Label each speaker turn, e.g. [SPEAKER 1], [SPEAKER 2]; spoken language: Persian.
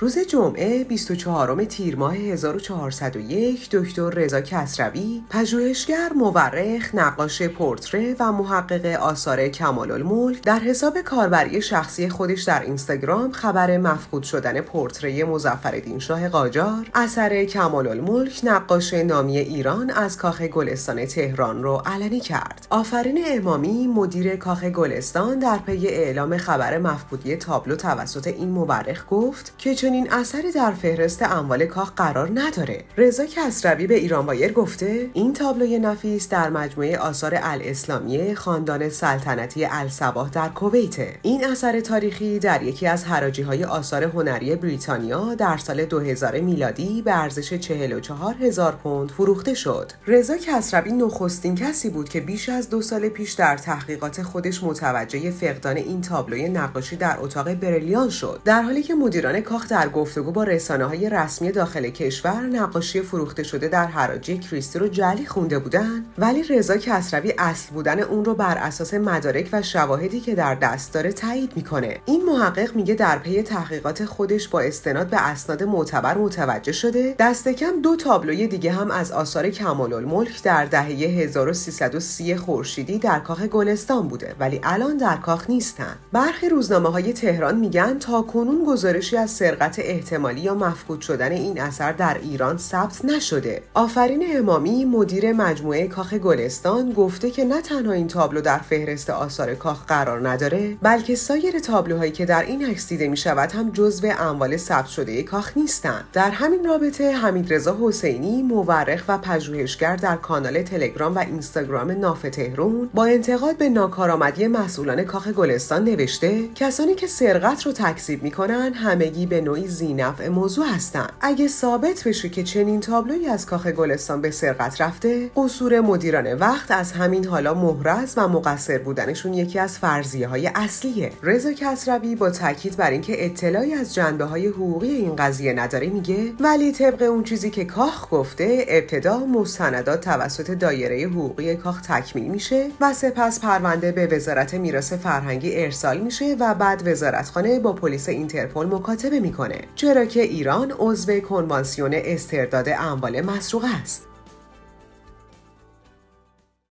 [SPEAKER 1] روز جمعه 24 تیر ماه 1401 دکتر رضا کسروی پژوهشگر مورخ نقاش پورتره و محقق آثار کمال الملک در حساب کاربری شخصی خودش در اینستاگرام خبر مفقود شدن پورتره مظفرالدین شاه قاجار اثر کمال الملک نقاش نامی ایران از کاخ گلستان تهران رو علنی کرد. آفرین امامی مدیر کاخ گلستان در پی اعلام خبر مفقودی تابلو توسط این مورخ گفت که چنین اثری در فهرست اموال کاخ قرار نداره. رضا کسروی به ایران وایر گفته این تابلوی نفیس در مجموعه آثار الاسلامی خاندان سلطنتی الصباح در کویت این اثر تاریخی در یکی از حراجی های آثار هنری بریتانیا در سال 2000 میلادی به ارزش 44 هزار پوند فروخته شد. رضا کسروی نخستین کسی بود که بیش از دو سال پیش در تحقیقات خودش متوجه فقدان این تابلوی نقاشی در اتاق برلیان شد. در حالی که مدیران کاخ در گفتگو با رسانه های رسمی داخل کشور نقاشی فروخته شده در حراجی کریستی رو جلی خونده بودند ولی رضا کسروی اصل بودن اون رو بر اساس مدارک و شواهدی که در دست داره تایید می‌کنه. این محقق میگه در پی تحقیقات خودش با استناد به اسناد معتبر متوجه شده دست کم دو تابلوی دیگه هم از آثار کمال الملک در دهه 1330 خورشیدی در کاخ گلستان بوده ولی الان در کاخ نیستن. برخی روزنامه های تهران میگن تا کنون گزارشی از سرقت احتمالی یا مفقود شدن این اثر در ایران ثبت نشده. آفرین امامی مدیر مجموعه کاخ گلستان گفته که نه تنها این تابلو در فهرست آثار کاخ قرار نداره بلکه سایر تابلوهایی که در این عکس دیده می شود هم جزو اموال ثبت شده کاخ نیستند. در همین رابطه حمید رضا حسینی مورخ و پژوهشگر در کانال تلگرام و اینستاگرام ناف تهرون با انتقاد به ناکارآمدی مسئولان کاخ گلستان نوشته کسانی که سرقت رو تکذیب می‌کنن همگی به نوعی زینف موضوع هستند اگه ثابت بشه که چنین تابلویی از کاخ گلستان به سرقت رفته قصور مدیران وقت از همین حالا محرز و مقصر بودنشون یکی از فرضیه های اصلیه. رضا کسروی با تاکید بر اینکه اطلاعی از جنبه های حقوقی این قضیه نداره میگه ولی طبق اون چیزی که کاخ گفته ابتدا مستندات توسط دایره حقوقی کاخ تکمیل میشه و سپس پرونده به وزارت میراث فرهنگی ارسال میشه و بعد وزارتخانه با پلیس اینترپل مکاتبه می‌کنه. چرا که ایران عضو کنوانسیون استرداد اموال مسروقه است.